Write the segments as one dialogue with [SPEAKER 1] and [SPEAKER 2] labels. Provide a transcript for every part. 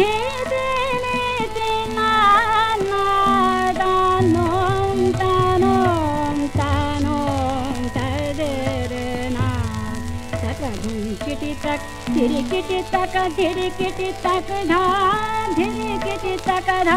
[SPEAKER 1] ो ना तक गिरि कीटि तक धा धिरि तक धा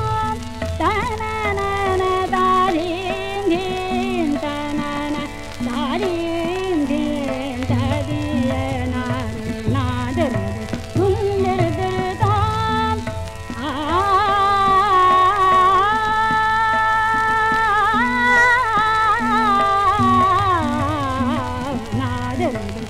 [SPEAKER 1] Yeah.